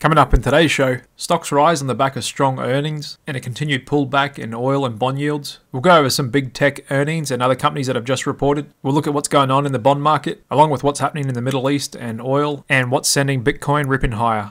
Coming up in today's show, stocks rise on the back of strong earnings and a continued pullback in oil and bond yields. We'll go over some big tech earnings and other companies that have just reported. We'll look at what's going on in the bond market, along with what's happening in the Middle East and oil, and what's sending Bitcoin ripping higher.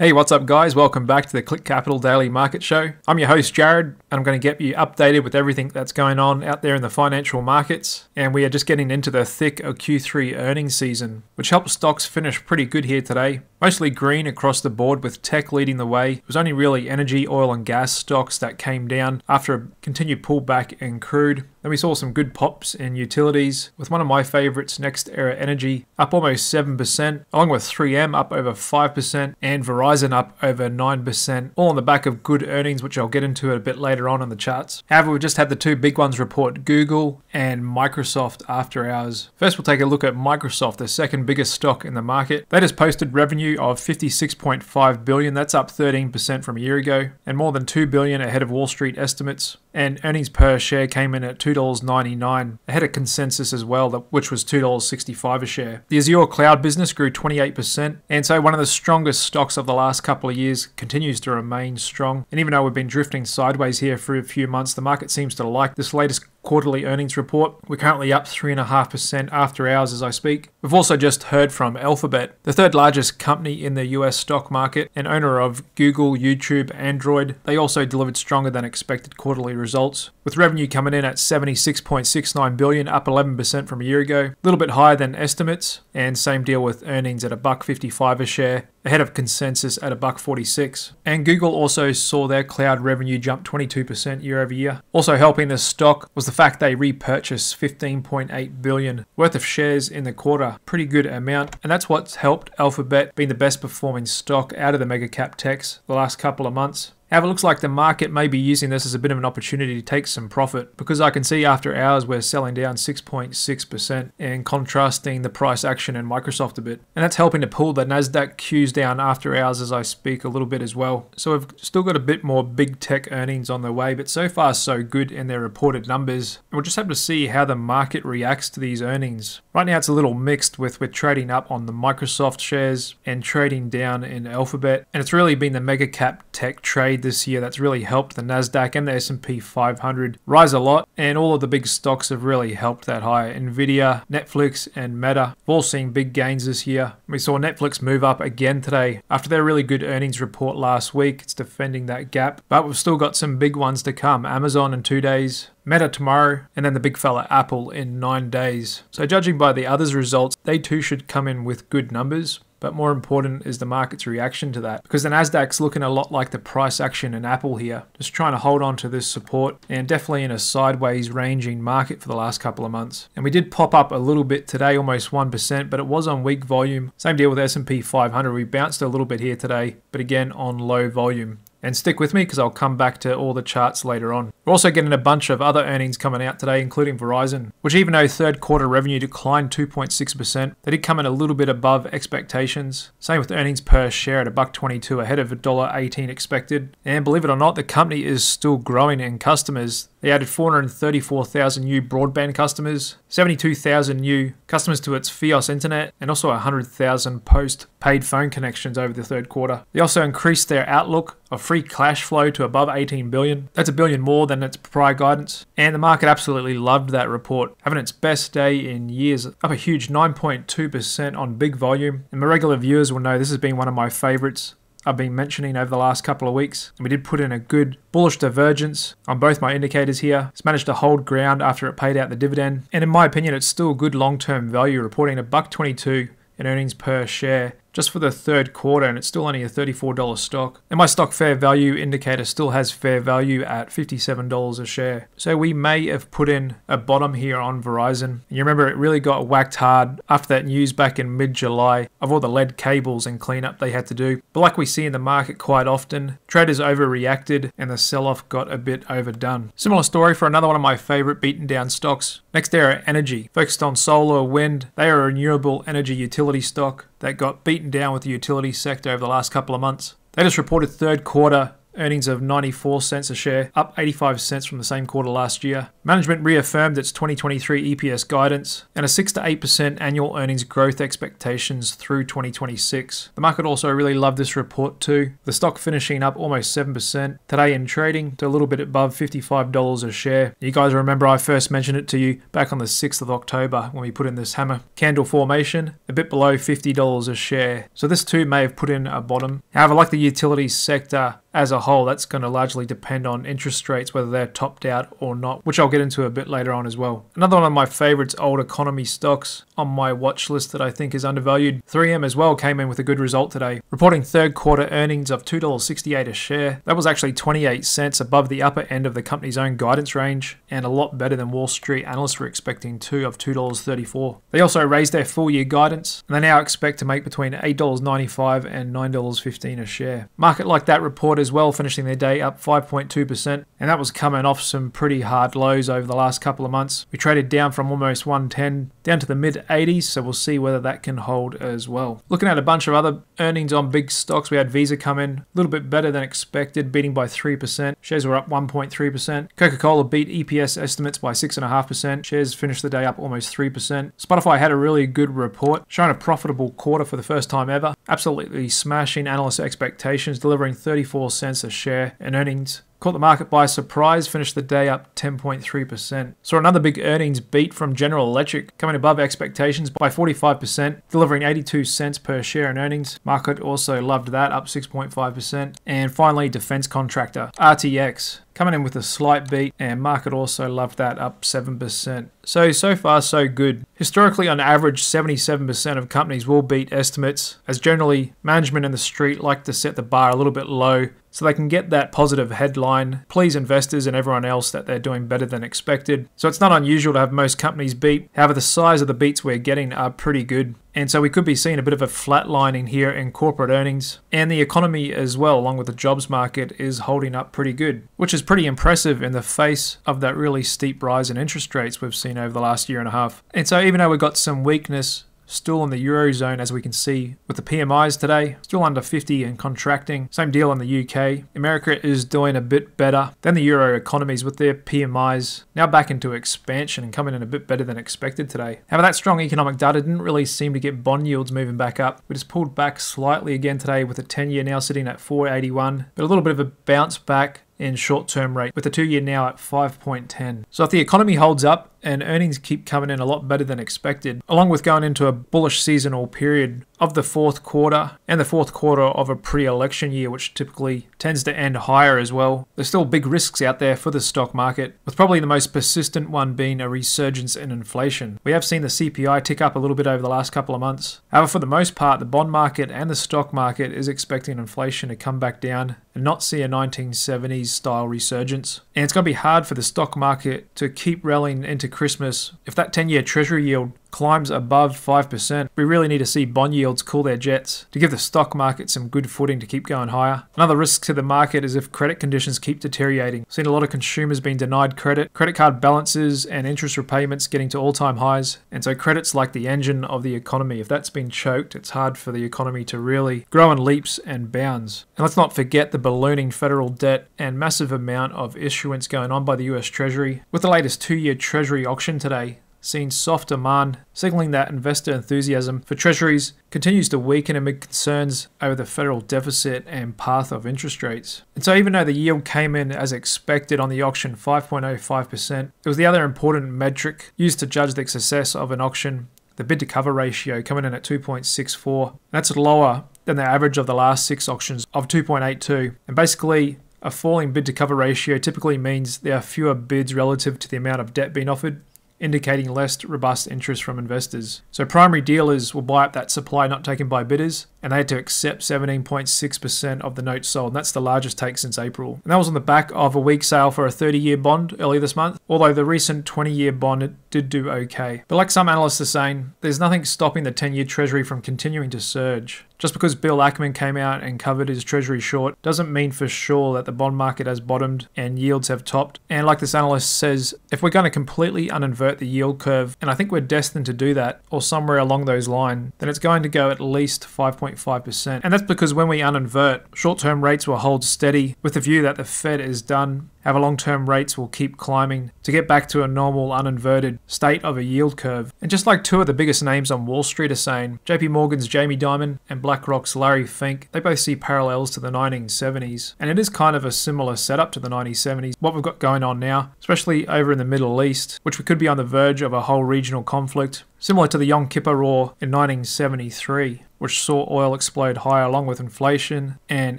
Hey, what's up, guys? Welcome back to the Click Capital Daily Market Show. I'm your host, Jared, and I'm going to get you updated with everything that's going on out there in the financial markets. And we are just getting into the thick of Q3 earnings season, which helped stocks finish pretty good here today. Mostly green across the board, with tech leading the way. It was only really energy, oil, and gas stocks that came down after a continued pullback in crude. Then we saw some good pops in utilities, with one of my favorites, NextEra Energy, up almost 7%, along with 3M up over 5%, and Verizon up over 9%, all on the back of good earnings, which I'll get into a bit later on in the charts. However, we just had the two big ones report Google and Microsoft after hours. First, we'll take a look at Microsoft, the second biggest stock in the market. They just posted revenue of 56.5 billion, that's up 13% from a year ago, and more than 2 billion ahead of Wall Street estimates and earnings per share came in at $2.99, ahead of consensus as well, which was $2.65 a share. The Azure cloud business grew 28%, and so one of the strongest stocks of the last couple of years continues to remain strong. And even though we've been drifting sideways here for a few months, the market seems to like this latest quarterly earnings report. We're currently up 3.5% after hours as I speak. We've also just heard from Alphabet, the third largest company in the US stock market and owner of Google, YouTube, Android. They also delivered stronger than expected quarterly results, with revenue coming in at 76.69 billion, up 11% from a year ago, a little bit higher than estimates, and same deal with earnings at a buck 55 a share, ahead of consensus at a buck 46. And Google also saw their cloud revenue jump 22% year over year. Also helping the stock was the fact they repurchased 15.8 billion worth of shares in the quarter. Pretty good amount. And that's what's helped Alphabet being the best performing stock out of the mega cap techs the last couple of months. However, it looks like the market may be using this as a bit of an opportunity to take some profit because I can see after hours we're selling down 6.6% and contrasting the price action in Microsoft a bit. And that's helping to pull the NASDAQ Qs down after hours as I speak a little bit as well. So we've still got a bit more big tech earnings on the way, but so far so good in their reported numbers. And we'll just have to see how the market reacts to these earnings. Right now it's a little mixed with we're trading up on the Microsoft shares and trading down in Alphabet. And it's really been the mega cap tech trade this year that's really helped the Nasdaq and the S&P 500 rise a lot, and all of the big stocks have really helped that higher. Nvidia, Netflix, and Meta have all seen big gains this year. We saw Netflix move up again today after their really good earnings report last week. It's defending that gap, but we've still got some big ones to come. Amazon in two days, Meta tomorrow, and then the big fella Apple in nine days. So, judging by the others' results, they too should come in with good numbers. But more important is the market's reaction to that because the Nasdaq's looking a lot like the price action in Apple here, just trying to hold on to this support and definitely in a sideways ranging market for the last couple of months. And we did pop up a little bit today, almost 1%, but it was on weak volume. Same deal with S&P 500. We bounced a little bit here today, but again on low volume. And stick with me because I'll come back to all the charts later on. We're also getting a bunch of other earnings coming out today, including Verizon, which even though third quarter revenue declined 2.6%, they did come in a little bit above expectations. Same with earnings per share at a buck 22 ahead of $1.18 expected. And believe it or not, the company is still growing in customers. They added 434,000 new broadband customers, 72,000 new customers to its Fios internet, and also 100,000 post paid phone connections over the third quarter. They also increased their outlook of free cash flow to above 18 billion. That's a billion more than its prior guidance. And the market absolutely loved that report, having its best day in years, up a huge 9.2% on big volume. And my regular viewers will know this has been one of my favorites. I've been mentioning over the last couple of weeks. And we did put in a good bullish divergence on both my indicators here. It's managed to hold ground after it paid out the dividend. And in my opinion, it's still good long-term value, reporting a buck 22 in earnings per share just for the third quarter, and it's still only a $34 stock. And my stock fair value indicator still has fair value at $57 a share. So we may have put in a bottom here on Verizon. You remember it really got whacked hard after that news back in mid-July of all the lead cables and cleanup they had to do. But like we see in the market quite often, traders overreacted and the sell-off got a bit overdone. Similar story for another one of my favorite beaten down stocks, NextEra Energy, focused on solar, wind. They are a renewable energy utility stock that got beaten down with the utility sector over the last couple of months. They just reported third quarter earnings of 94 cents a share, up 85 cents from the same quarter last year. Management reaffirmed its 2023 EPS guidance and a 6 to 8% annual earnings growth expectations through 2026. The market also really loved this report too. The stock finishing up almost 7% today in trading to a little bit above $55 a share. You guys remember I first mentioned it to you back on the 6th of October when we put in this hammer candle formation, a bit below $50 a share. So this too may have put in a bottom. However, like the utilities sector, as a whole, that's going to largely depend on interest rates, whether they're topped out or not, which I'll get into a bit later on as well. Another one of my favorites, old economy stocks on my watch list that I think is undervalued. 3M as well came in with a good result today, reporting third quarter earnings of $2.68 a share. That was actually 28 cents above the upper end of the company's own guidance range and a lot better than Wall Street analysts were expecting too of $2.34. They also raised their full year guidance and they now expect to make between $8.95 and $9.15 a share. Market like that reported as well, finishing their day up 5.2%, and that was coming off some pretty hard lows over the last couple of months. We traded down from almost 110 down to the mid 80s, so we'll see whether that can hold as well. Looking at a bunch of other earnings on big stocks, we had Visa come in a little bit better than expected, beating by 3%. Shares were up 1.3%. Coca Cola beat EPS estimates by 6.5%. Shares finished the day up almost 3%. Spotify had a really good report, showing a profitable quarter for the first time ever, absolutely smashing analyst expectations, delivering 34 cents a share in earnings Caught the market by surprise, finished the day up 10.3%. Saw another big earnings beat from General Electric, coming above expectations by 45%, delivering 82 cents per share in earnings. Market also loved that, up 6.5%. And finally, defense contractor, RTX, coming in with a slight beat, and market also loved that, up 7%. So, so far, so good. Historically, on average, 77% of companies will beat estimates, as generally, management in the street like to set the bar a little bit low so they can get that positive headline, please investors and everyone else that they're doing better than expected. So it's not unusual to have most companies beat. However, the size of the beats we're getting are pretty good. And so we could be seeing a bit of a flatlining here in corporate earnings. And the economy as well, along with the jobs market, is holding up pretty good, which is pretty impressive in the face of that really steep rise in interest rates we've seen over the last year and a half. And so even though we've got some weakness still in the Eurozone as we can see with the PMIs today, still under 50 and contracting. Same deal in the UK. America is doing a bit better than the Euro economies with their PMIs now back into expansion and coming in a bit better than expected today. However, that strong economic data didn't really seem to get bond yields moving back up. We just pulled back slightly again today with the 10 year now sitting at 481, but a little bit of a bounce back in short term rate, with the two year now at 5.10. So if the economy holds up and earnings keep coming in a lot better than expected, along with going into a bullish seasonal period of the fourth quarter and the fourth quarter of a pre election year, which typically tends to end higher as well. There's still big risks out there for the stock market, with probably the most persistent one being a resurgence in inflation. We have seen the CPI tick up a little bit over the last couple of months. However, for the most part, the bond market and the stock market is expecting inflation to come back down and not see a 1970s style resurgence. And it's going to be hard for the stock market to keep rallying into Christmas if that 10 year Treasury yield climbs above 5%, we really need to see bond yields cool their jets to give the stock market some good footing to keep going higher. Another risk to the market is if credit conditions keep deteriorating. Seen a lot of consumers being denied credit, credit card balances and interest repayments getting to all time highs, and so credit's like the engine of the economy. If that's been choked, it's hard for the economy to really grow in leaps and bounds. And let's not forget the ballooning federal debt and massive amount of issuance going on by the US Treasury. With the latest two year Treasury auction today, seen soft demand, signaling that investor enthusiasm for treasuries continues to weaken amid concerns over the federal deficit and path of interest rates. And so, even though the yield came in as expected on the auction 5.05%, it was the other important metric used to judge the success of an auction. The bid to cover ratio coming in at 2.64. That's lower than the average of the last six auctions of 2.82. And basically, a falling bid to cover ratio typically means there are fewer bids relative to the amount of debt being offered, indicating less robust interest from investors. So primary dealers will buy up that supply not taken by bidders, and they had to accept 17.6% of the notes sold. And that's the largest take since April. And that was on the back of a weak sale for a 30-year bond earlier this month, although the recent 20-year bond did do okay. But like some analysts are saying, there's nothing stopping the 10-year treasury from continuing to surge. Just because Bill Ackman came out and covered his treasury short doesn't mean for sure that the bond market has bottomed and yields have topped. And like this analyst says, if we're going to completely uninvert the yield curve, and I think we're destined to do that, or somewhere along those lines, then it's going to go at least 5.5%. And that's because when we uninvert, short term rates will hold steady with the view that the Fed is done our long term rates will keep climbing to get back to a normal uninverted state of a yield curve. And just like two of the biggest names on Wall Street are saying, JP Morgan's Jamie Dimon and BlackRock's Larry Fink, they both see parallels to the 1970s. And it is kind of a similar setup to the 1970s, what we've got going on now, especially over in the Middle East, which we could be on the verge of a whole regional conflict, similar to the Yom Kippur War in 1973 which saw oil explode higher along with inflation and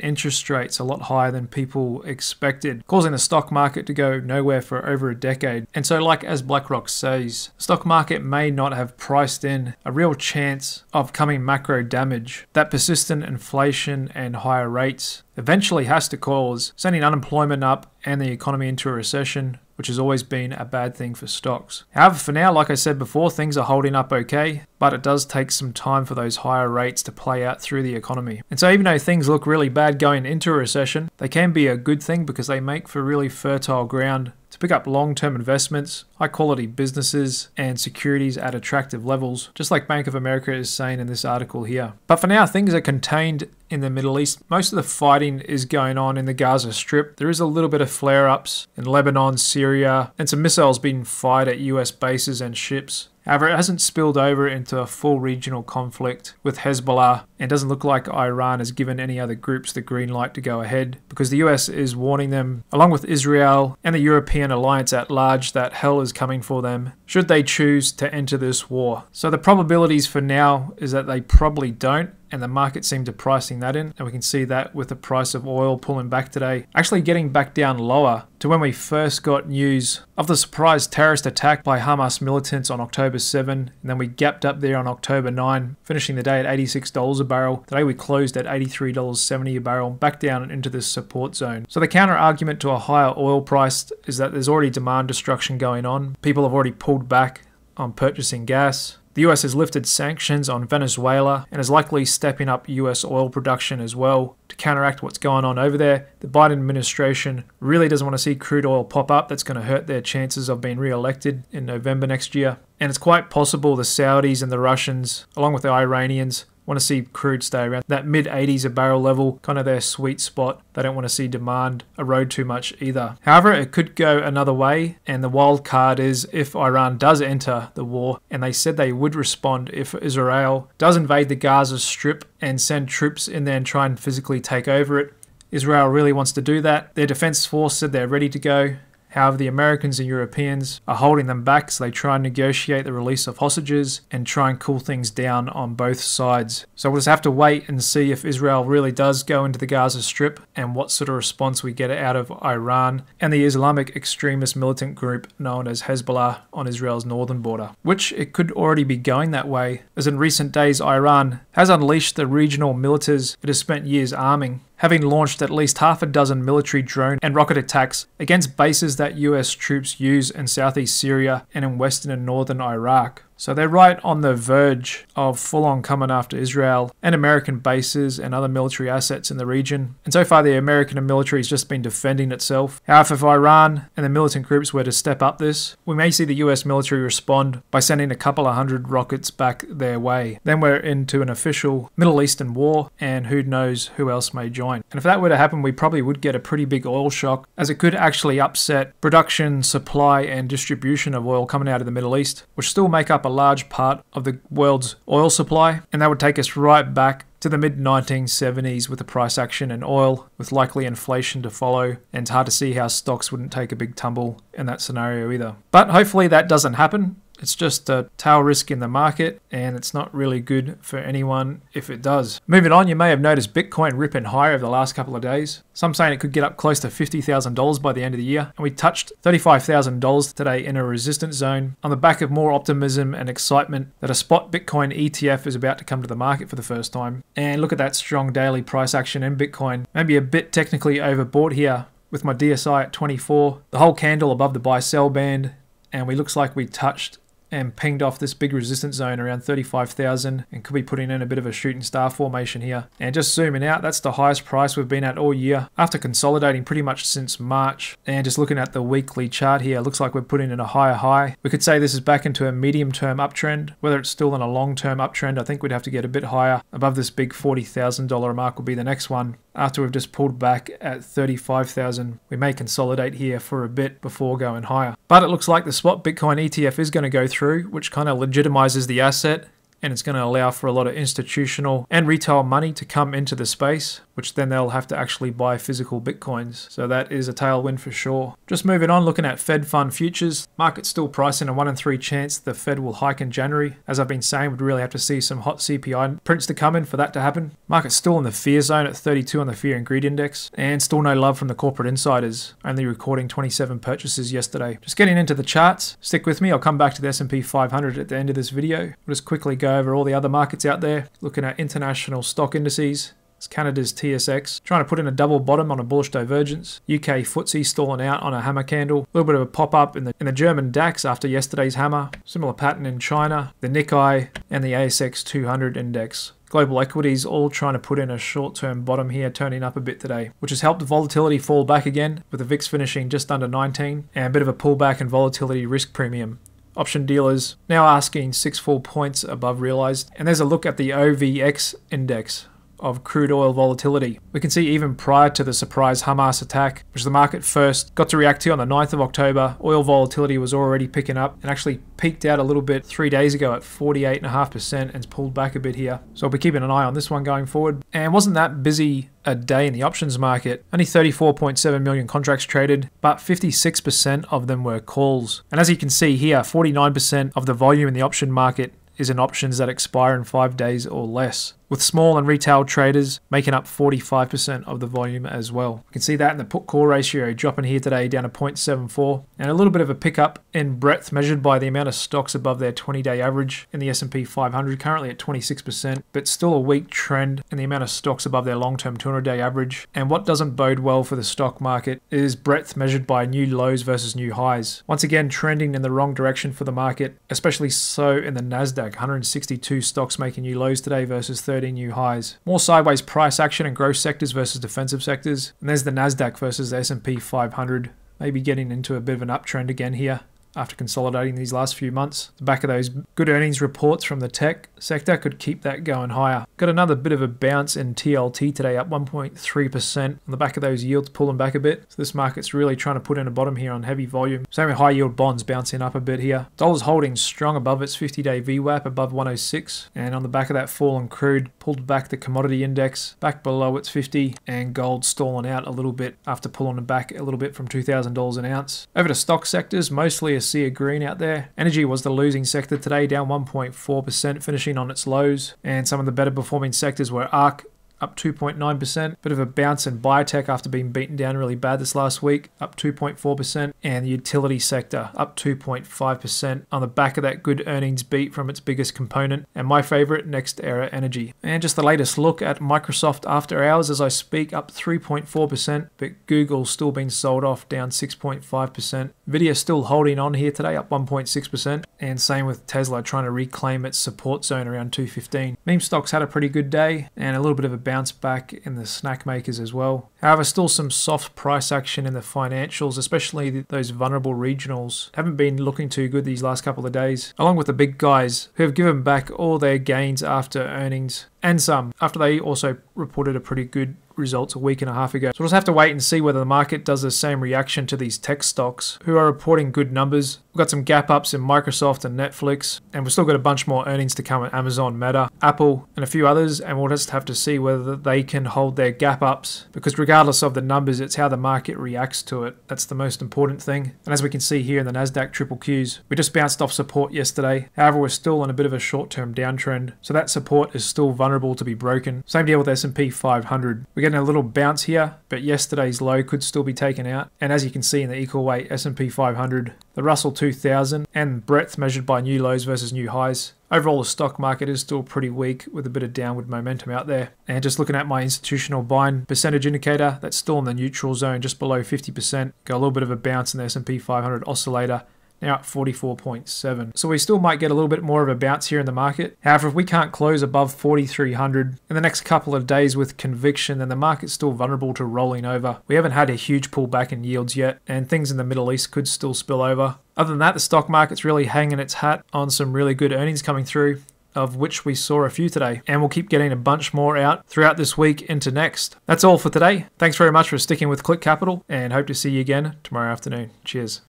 interest rates a lot higher than people expected, causing the stock market to go nowhere for over a decade. And so, like as BlackRock says, the stock market may not have priced in a real chance of coming macro damage. That persistent inflation and higher rates eventually has to cause sending unemployment up and the economy into a recession, which has always been a bad thing for stocks. However, for now, like I said before, things are holding up okay, but it does take some time for those higher rates to play out through the economy. And so, even though things look really bad going into a recession, they can be a good thing because they make for really fertile ground to pick up long term investments, high quality businesses, and securities at attractive levels, just like Bank of America is saying in this article here. But for now, things are contained in the Middle East. Most of the fighting is going on in the Gaza Strip. There is a little bit of flare ups in Lebanon, Syria, and some missiles being fired at US bases and ships. However, it hasn't spilled over into a full regional conflict with Hezbollah and doesn't look like Iran has given any other groups the green light to go ahead because the US is warning them, along with Israel and the European alliance at large, that hell is coming for them should they choose to enter this war. So the probabilities for now is that they probably don't and the market seemed to pricing that in and we can see that with the price of oil pulling back today actually getting back down lower to when we first got news of the surprise terrorist attack by Hamas militants on October 7 and then we gapped up there on October 9 finishing the day at $86 a barrel. Today we closed at $83.70 a barrel back down into this support zone. So the counter argument to a higher oil price is that there's already demand destruction going on. People have already pulled back on purchasing gas the US has lifted sanctions on Venezuela and is likely stepping up US oil production as well to counteract what's going on over there. The Biden administration really doesn't want to see crude oil pop up. That's going to hurt their chances of being re elected in November next year. And it's quite possible the Saudis and the Russians, along with the Iranians, want to see crude stay around that mid 80s a barrel level, kind of their sweet spot. They don't want to see demand erode too much either. However, it could go another way, and the wild card is if Iran does enter the war, and they said they would respond if Israel does invade the Gaza Strip and send troops in there and try and physically take over it. Israel really wants to do that. Their defense force said they're ready to go. However, the Americans and Europeans are holding them back, so they try and negotiate the release of hostages and try and cool things down on both sides. So we'll just have to wait and see if Israel really does go into the Gaza Strip and what sort of response we get out of Iran and the Islamic extremist militant group known as Hezbollah on Israel's northern border, which it could already be going that way, as in recent days Iran has unleashed the regional militias it has spent years arming having launched at least half a dozen military drone and rocket attacks against bases that US troops use in southeast Syria and in western and northern Iraq. So they're right on the verge of full on coming after Israel and American bases and other military assets in the region. And so far, the American military has just been defending itself. However, if Iran and the militant groups were to step up this, we may see the US military respond by sending a couple of hundred rockets back their way. Then we're into an official Middle Eastern war, and who knows who else may join. And if that were to happen, we probably would get a pretty big oil shock, as it could actually upset production, supply, and distribution of oil coming out of the Middle East, which still make up a large part of the world's oil supply, and that would take us right back to the mid 1970s with the price action in oil, with likely inflation to follow, and it's hard to see how stocks wouldn't take a big tumble in that scenario either. But hopefully that doesn't happen. It's just a tail risk in the market, and it's not really good for anyone if it does. Moving on, you may have noticed Bitcoin ripping higher over the last couple of days. Some saying it could get up close to $50,000 by the end of the year, and we touched $35,000 today in a resistance zone on the back of more optimism and excitement that a spot Bitcoin ETF is about to come to the market for the first time. And look at that strong daily price action in Bitcoin. Maybe a bit technically overbought here with my DSI at 24, the whole candle above the buy sell band, and we looks like we touched and pinged off this big resistance zone around 35,000 and could be putting in a bit of a shooting star formation here. And just zooming out, that's the highest price we've been at all year after consolidating pretty much since March. And just looking at the weekly chart here, looks like we're putting in a higher high. We could say this is back into a medium term uptrend. Whether it's still in a long term uptrend, I think we'd have to get a bit higher. Above this big $40,000 mark will be the next one after we've just pulled back at 35,000. We may consolidate here for a bit before going higher. But it looks like the spot Bitcoin ETF is going to go through, which kind of legitimizes the asset and it's going to allow for a lot of institutional and retail money to come into the space, which then they'll have to actually buy physical bitcoins. So that is a tailwind for sure. Just moving on, looking at Fed fund futures, market's still pricing a 1 in 3 chance the Fed will hike in January. As I've been saying, we'd really have to see some hot CPI prints to come in for that to happen. Market's still in the fear zone at 32 on the fear and greed index, and still no love from the corporate insiders, only recording 27 purchases yesterday. Just getting into the charts, stick with me, I'll come back to the S&P 500 at the end of this video. We'll just quickly go over all the other markets out there, looking at international stock indices. It's Canada's TSX, trying to put in a double bottom on a bullish divergence. UK FTSE stalling out on a hammer candle. A little bit of a pop up in the in the German DAX after yesterday's hammer. Similar pattern in China, the Nikkei, and the ASX 200 index. Global equities all trying to put in a short term bottom here, turning up a bit today, which has helped volatility fall back again, with the VIX finishing just under 19 and a bit of a pullback in volatility risk premium option dealers now asking six full points above realized. And there's a look at the OVX index of crude oil volatility. We can see even prior to the surprise Hamas attack, which the market first got to react to on the 9th of October, oil volatility was already picking up and actually peaked out a little bit three days ago at 48.5% and pulled back a bit here. So I'll be keeping an eye on this one going forward. And wasn't that busy a day in the options market. Only 34.7 million contracts traded, but 56% of them were calls. And as you can see here, 49% of the volume in the option market is in options that expire in five days or less with small and retail traders making up 45% of the volume as well. You can see that in the put call ratio dropping here today down to 0.74 and a little bit of a pickup in breadth measured by the amount of stocks above their 20-day average in the S&P 500 currently at 26% but still a weak trend in the amount of stocks above their long-term 200-day average and what doesn't bode well for the stock market is breadth measured by new lows versus new highs. Once again trending in the wrong direction for the market especially so in the Nasdaq 162 stocks making new lows today versus 30 13 new highs. More sideways price action in growth sectors versus defensive sectors. And there's the Nasdaq versus the S&P 500. Maybe getting into a bit of an uptrend again here after consolidating these last few months. The back of those good earnings reports from the tech sector could keep that going higher. Got another bit of a bounce in TLT today, up 1.3% on the back of those yields pulling back a bit. So this market's really trying to put in a bottom here on heavy volume. Same with high yield bonds bouncing up a bit here. Dollar's holding strong above its 50-day VWAP above 106, and on the back of that fall in crude, pulled back the commodity index back below its 50, and gold stalling out a little bit after pulling back a little bit from $2,000 an ounce. Over to stock sectors, mostly a sea of green out there. Energy was the losing sector today, down 1.4%, finishing on its lows. And some of the better performing sectors were ARK, up 2.9%. Bit of a bounce in biotech after being beaten down really bad this last week, up 2.4%. And the utility sector, up 2.5% on the back of that good earnings beat from its biggest component. And my favorite, NextEra Energy. And just the latest look at Microsoft after hours as I speak, up 3.4%, but Google still being sold off, down 6.5%. Nvidia still holding on here today, up 1.6%. And same with Tesla trying to reclaim its support zone around 215. Meme stocks had a pretty good day and a little bit of a bounce back in the snack makers as well. However, still some soft price action in the financials, especially those vulnerable regionals, haven't been looking too good these last couple of days, along with the big guys who have given back all their gains after earnings and some after they also reported a pretty good results a week and a half ago. So we'll just have to wait and see whether the market does the same reaction to these tech stocks who are reporting good numbers. We've got some gap ups in Microsoft and Netflix, and we've still got a bunch more earnings to come at Amazon, Meta, Apple, and a few others, and we'll just have to see whether they can hold their gap ups because regardless of the numbers, it's how the market reacts to it. That's the most important thing. And as we can see here in the Nasdaq triple Qs, we just bounced off support yesterday. However, we're still on a bit of a short-term downtrend, so that support is still vulnerable to be broken. Same deal with S&P 500. We're getting a little bounce here, but yesterday's low could still be taken out. And as you can see in the equal weight S&P 500, the Russell 2000 and breadth measured by new lows versus new highs. Overall, the stock market is still pretty weak with a bit of downward momentum out there. And just looking at my institutional buying percentage indicator, that's still in the neutral zone, just below 50%. Got a little bit of a bounce in the S&P 500 oscillator now at 44.7. So we still might get a little bit more of a bounce here in the market. However, if we can't close above 4,300 in the next couple of days with conviction, then the market's still vulnerable to rolling over. We haven't had a huge pullback in yields yet, and things in the Middle East could still spill over. Other than that, the stock market's really hanging its hat on some really good earnings coming through of which we saw a few today, and we'll keep getting a bunch more out throughout this week into next. That's all for today. Thanks very much for sticking with Click Capital, and hope to see you again tomorrow afternoon. Cheers.